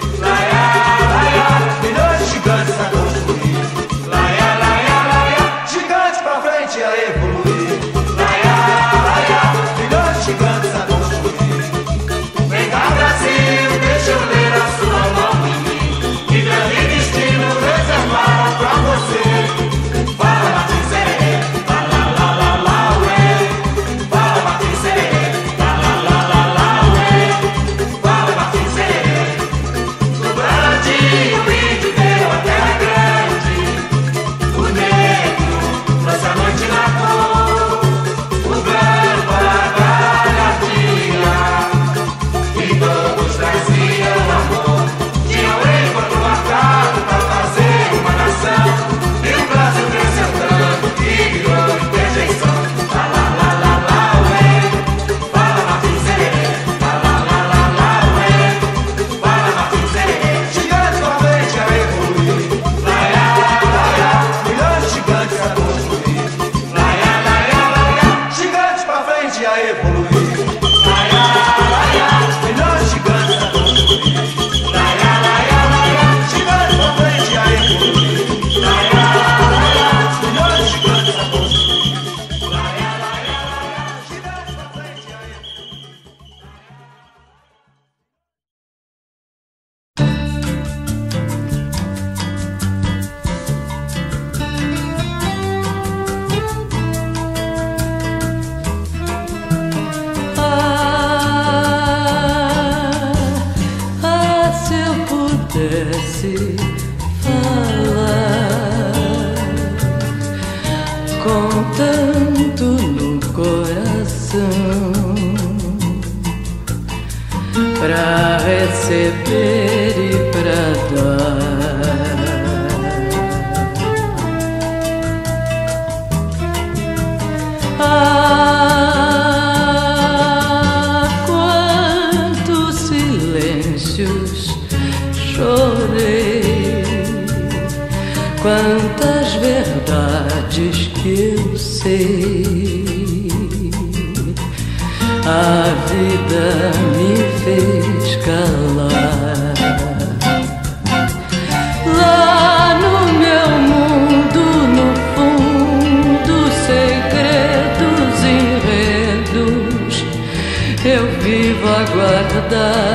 la Ah, quantos silêncios chorei, quantas verdades que eu sei. A vida guardar.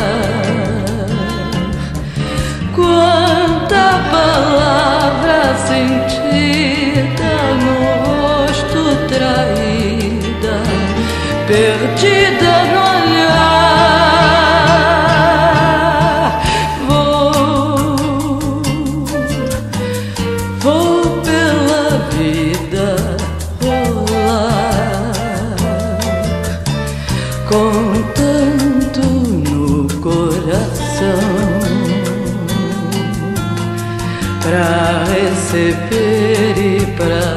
Receber e para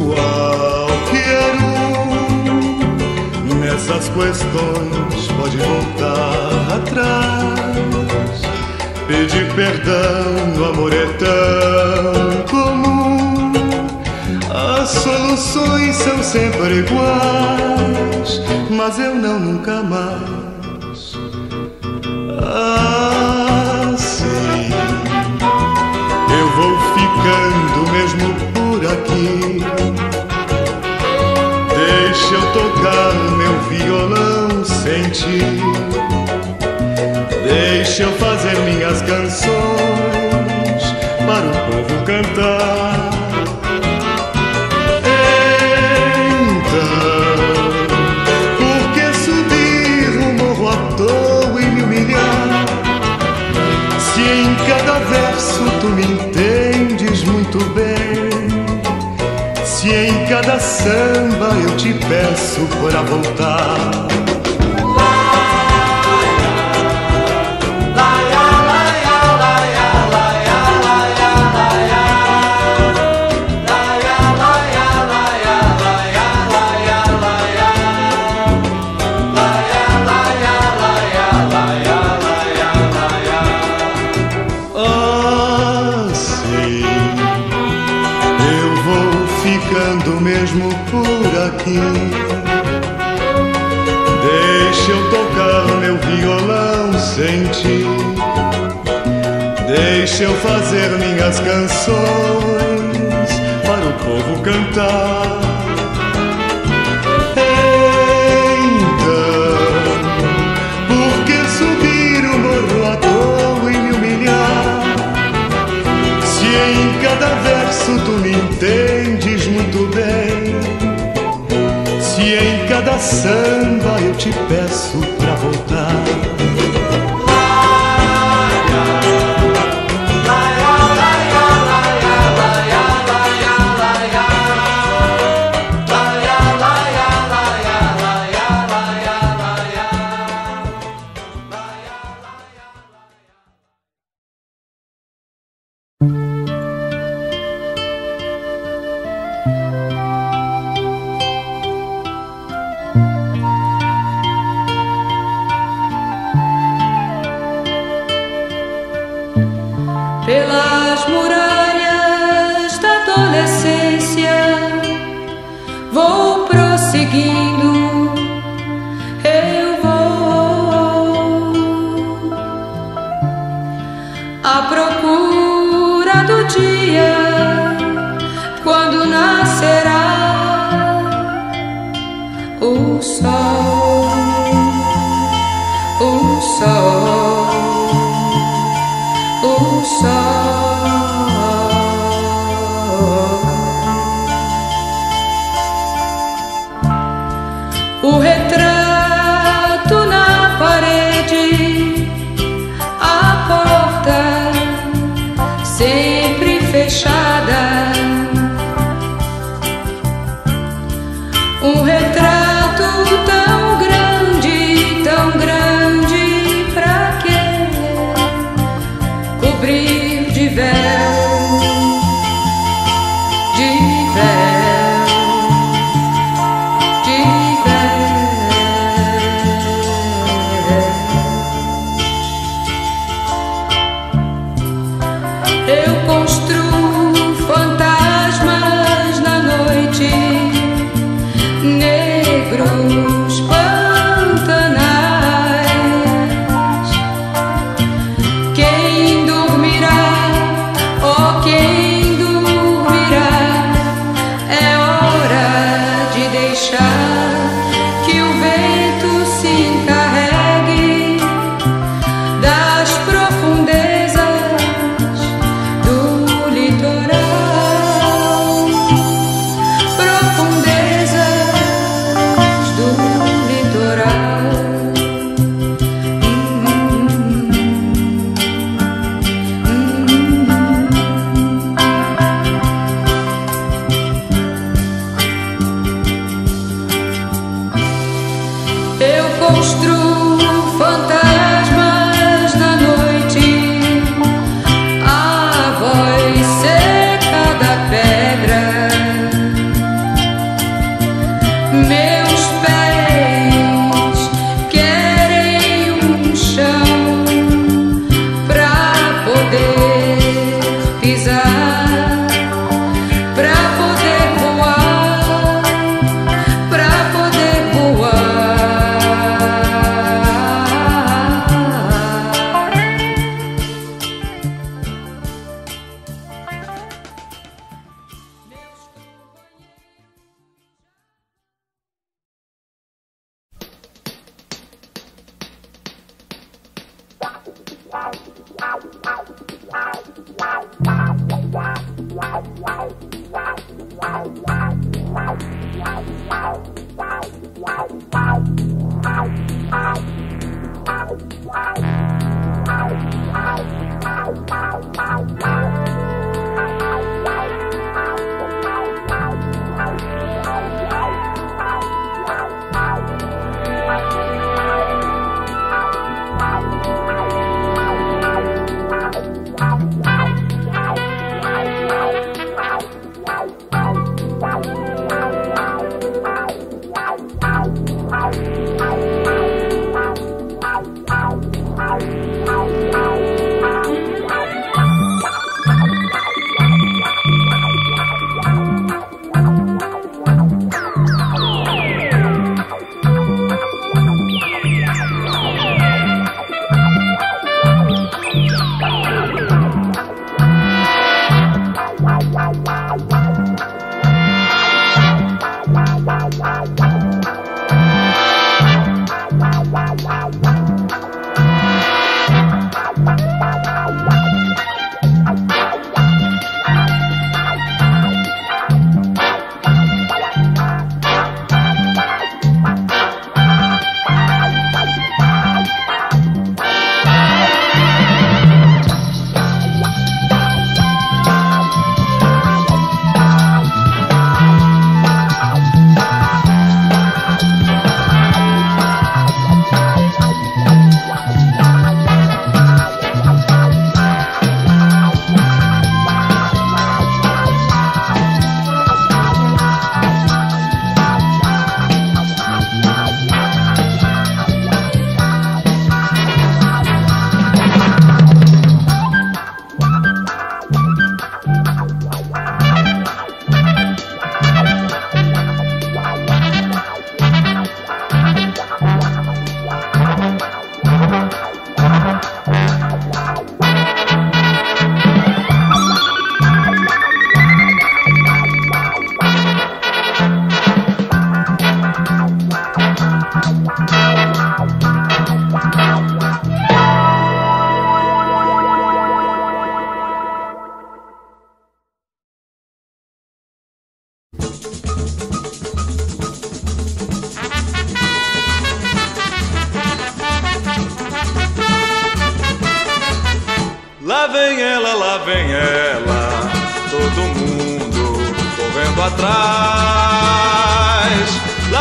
Qualquer um nessas questões pode voltar atrás. Pedir perdão no amor é tão comum. As soluções são sempre iguais, mas eu não nunca mais. Assim, eu vou ficando mesmo por aqui. Deixa eu tocar meu violão sem ti. Deixa eu fazer minhas canções para o povo cantar. Cada samba eu te peço para voltar. Deixa eu fazer minhas canções para o povo cantar. Então, por que subir o morro à toa e me humilhar? Se em cada verso tu me entendes muito bem, se em cada samba eu te peço pra voltar.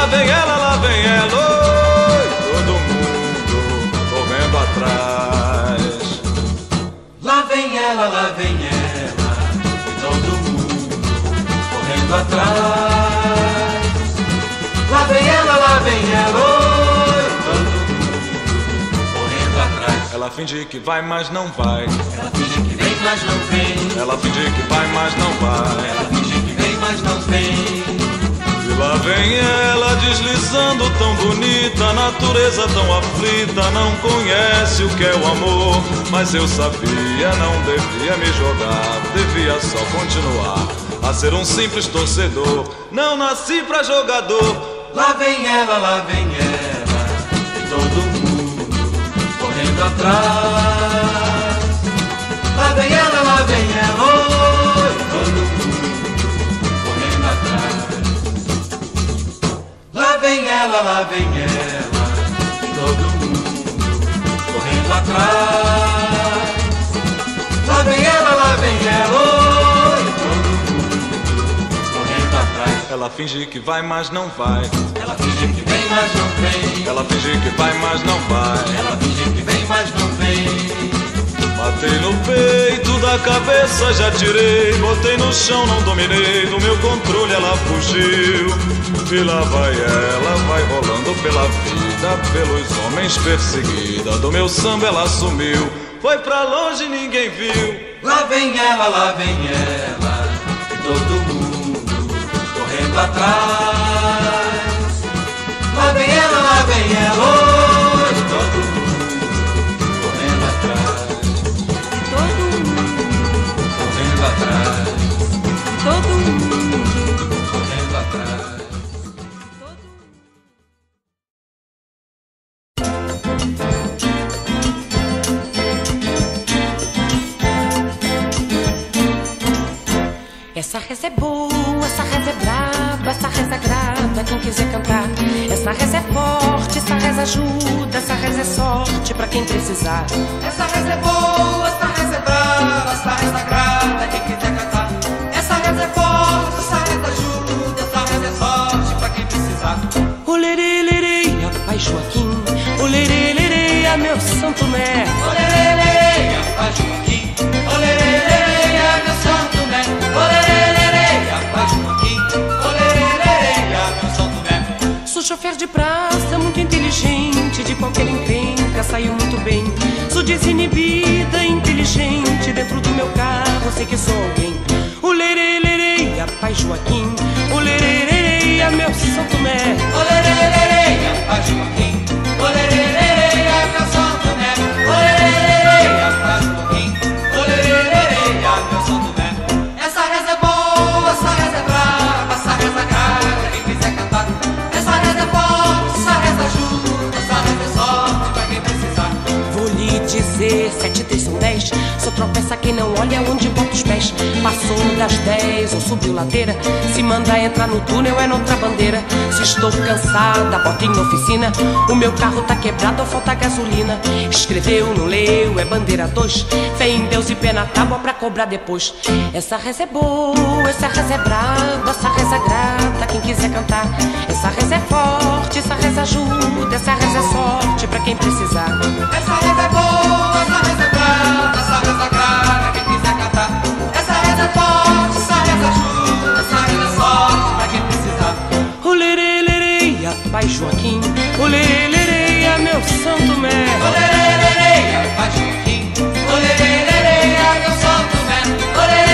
Vem ela, lá vem ela, oi, todo mundo correndo atrás. Lá vem ela, lá vem ela, todo mundo correndo atrás. Lá vem ela, lá vem ela, oi. Ela finge que vai, mas não vai. Ela finge que vem, mas não vem. Ela finge que vai, mas não vai. Ela finge que vem, mas não vem. Lá vem ela deslizando tão bonita, natureza tão aflita, não conhece o que é o amor. Mas eu sabia, não devia me jogar, devia só continuar a ser um simples torcedor. Não nasci pra jogador. Lá vem ela, lá vem ela, e todo mundo correndo atrás. Lá vem ela, lá vem vem ela, lá vem ela, todo mundo correndo atrás. Lá vem ela, lá vem ela, oi, todo mundo correndo atrás. Ela finge que vai, mas não vai. Ela finge que vem, mas não vem. Ela finge que vai, mas não vai. Ela finge que vem, mas não vem. Batei no peito da cabeça, já tirei. Botei no chão, não dominei. Do meu controle ela fugiu. E lá vai ela, vai rolando pela vida, pelos homens perseguida. Do meu samba ela sumiu. Foi pra longe, ninguém viu. Lá vem ela, lá vem ela. E todo mundo correndo atrás. Lá vem ela, lá vem ela, oi, atrás, todo mundo, correndo atrás. Essa reza é boa, essa reza é braba, essa reza agrada quem quiser cantar. Essa reza é forte, essa reza ajuda, essa reza é sorte pra quem precisar. Essa reza é boa, essa reza é brava, essa reza agrada é é pai Joaquim. Olerê, lerê, a meu Santo Mé. A paz Joaquim. Olelele, a meu Santo Mé. A paz Joaquim. Olelele, a meu Santo Mé. Sou chofer de praça, muito inteligente, de qualquer encrenca saiu muito bem. Sou desinibida, inteligente, dentro do meu carro sei que sou alguém. O lerê, lerê, a pai Joaquim. O lerê, lerê, a meu Santo Mé. Olelele, a paz Joaquim. Olelele, a Tropeça quem não olha onde bota os pés. Passou das dez ou subiu ladeira. Se mandar entrar no túnel é noutra bandeira. Se estou cansada, bota em oficina. O meu carro tá quebrado ou falta gasolina. Escreveu, não leu, é bandeira dois. Fé em Deus e pé na tábua pra cobrar depois. Essa reza é boa, essa reza é braba, essa reza agrada quem quiser cantar. Essa reza é forte, essa reza ajuda, essa reza é sorte pra quem precisar. Essa reza é boa, pai Joaquim. O lerê, lerê, a meu Santo Mé. Olelelele, a paz Joaquim. Olelelele, a meu Santo Mé. Olelelele,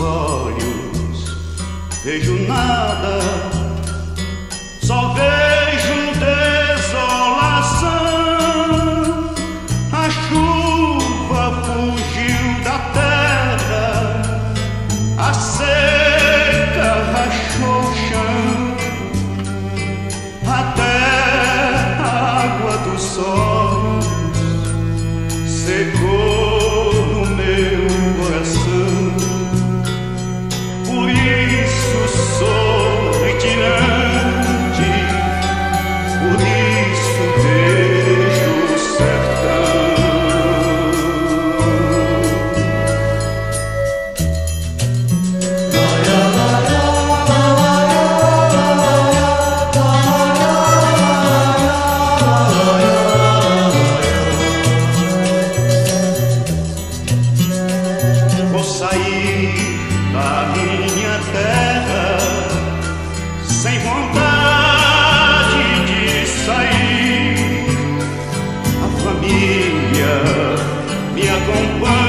olhos vejo nada, só vejo. Vou sair da minha terra sem vontade de sair. A família me acompanha.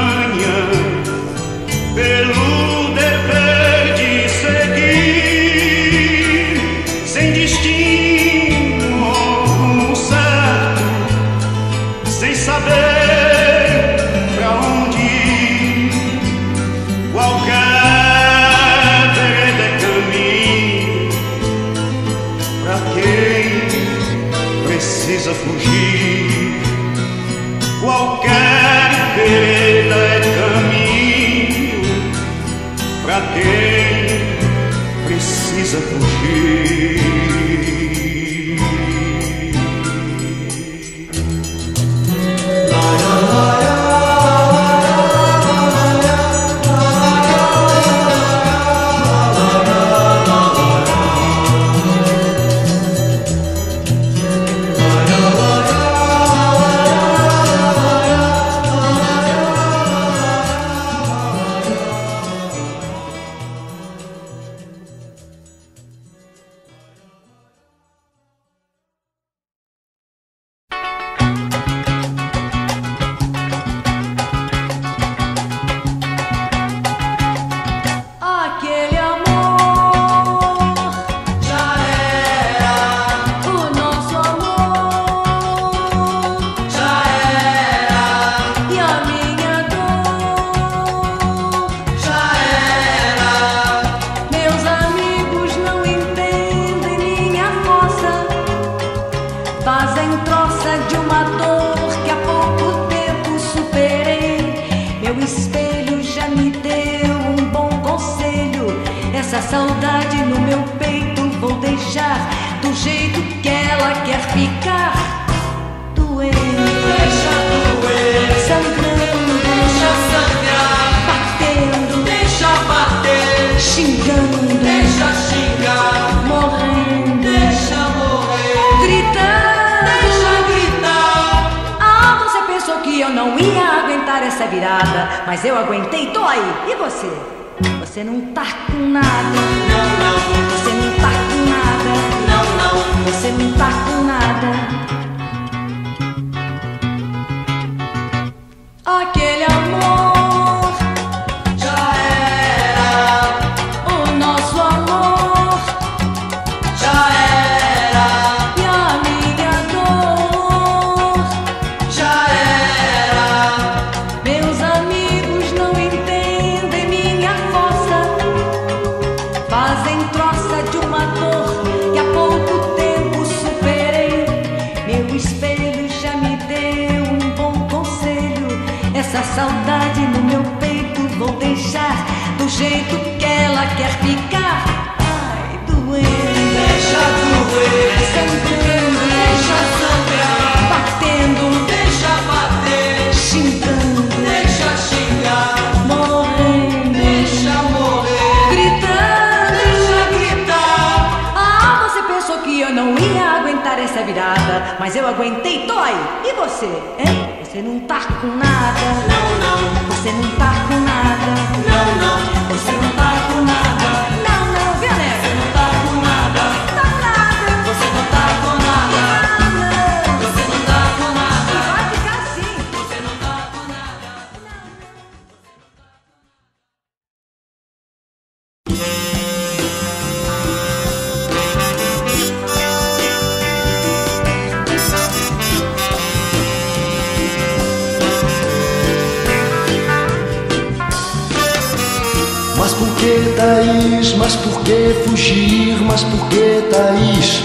Que ela quer ficar. Doendo, Deixa doer, sangrando, deixa sangrar, batendo, deixa bater, xingando, deixa xingar, morrendo, deixa morrer, gritando. deixa gritar. Ah, você pensou que eu não ia aguentar essa virada, mas eu aguentei, tô aí. E você? Você não tá com nada. Não, não, Você não tá com. Você não tá com nada. Aquele amor, Essa saudade no meu peito vou deixar do jeito que ela quer ficar. Ai, doendo, Deixa doer, virada, mas eu aguentei, aí. E você, hein? Você não tá com nada. Não, não, Você não tá com nada. não, não. Você não tá com nada. Thaís? Mas por que fugir? Mas por que Thaís?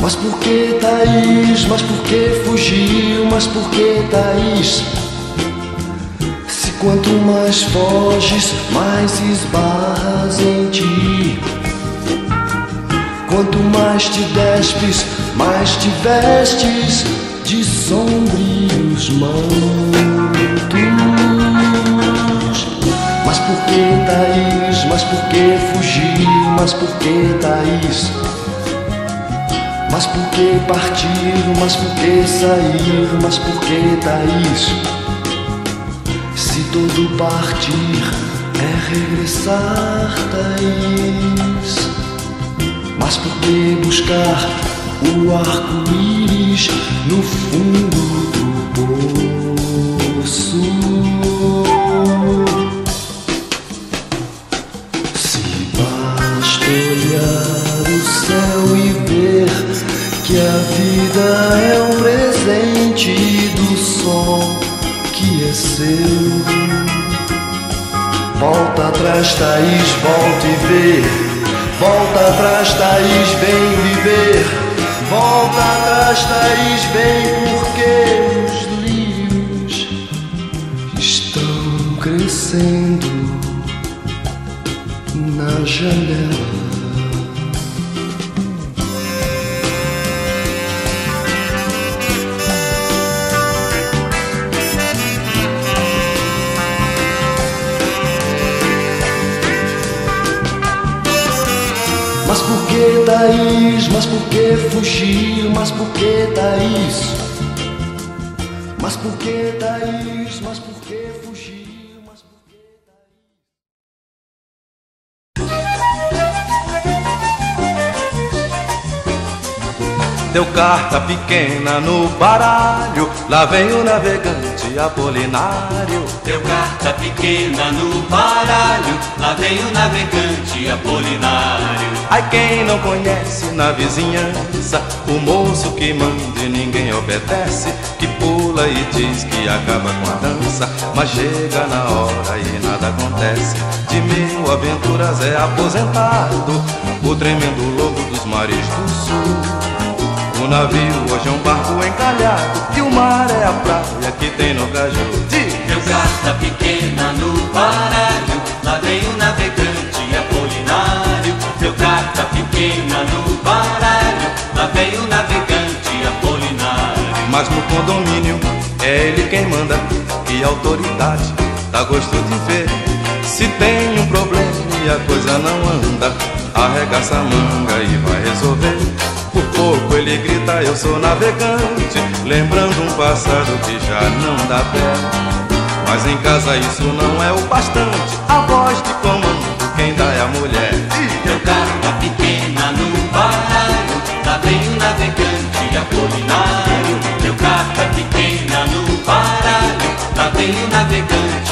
Mas por que Thaís? Mas por que fugir? Mas por que Thaís? Se quanto mais foges, mais esbarras em ti. Quanto mais te despes, mais te vestes de sombrios mantos. Por que Thaís? Mas por que fugir? Mas por que Thaís? Mas por que partir? Mas por que sair? Mas por que Thaís? Se todo partir é regressar, Thaís. Mas por que buscar o arco-íris no fundo do poço? É um presente do som que é seu. Volta atrás, Thaís, volta e vê. Volta atrás, Thaís, vem viver. Volta atrás, Thaís, vem porque os lírios estão crescendo na janela. Thaís? Mas por que fugir? Mas por que Thaís? Mas por que Thaís? Mas por que fugir? Mas por que Deu carta pequena no baralho, lá vem o navegante Apolinário. Deu carta pequena no baralho, lá vem o navegante Apolinário. Ai, quem não conhece na vizinhança, o moço que manda e ninguém obedece, que pula e diz que acaba com a dança, mas chega na hora e nada acontece. De mil aventuras é aposentado, o tremendo lobo dos mares do sul. O navio hoje é um barco encalhado E o mar é a praia que tem no caju Meu carta pequena no baralho Lá vem o navegante Apolinário Meu carta pequena no baralho Lá vem o navegante Apolinário Mas no condomínio é ele quem manda E a autoridade dá gosto de ver Se tem um problema e a coisa não anda Arregaça a manga e vai resolver. Por pouco ele grita, eu sou navegante Lembrando um passado que já não dá pé. Mas em casa isso não é o bastante A voz de comando, quem dá é a mulher. Meu carta pequena no baralho Lá vem o navegante apolinário. Meu carta pequena no baralho Lá vem o navegante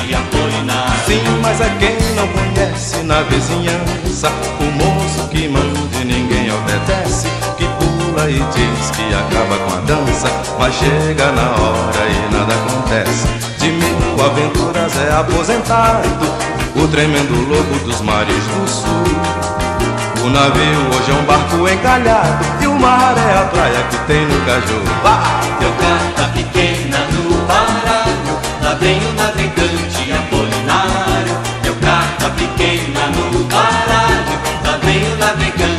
Sim, mas é quem não conhece na vizinhança O moço que manda e ninguém obedece e diz que acaba com a dança, mas chega na hora e nada acontece. De mil aventuras é aposentado, o tremendo lobo dos mares do sul. O navio hoje é um barco encalhado e o mar é a praia que tem no caju. Vá, teu carta pequeno Para de pintar bem o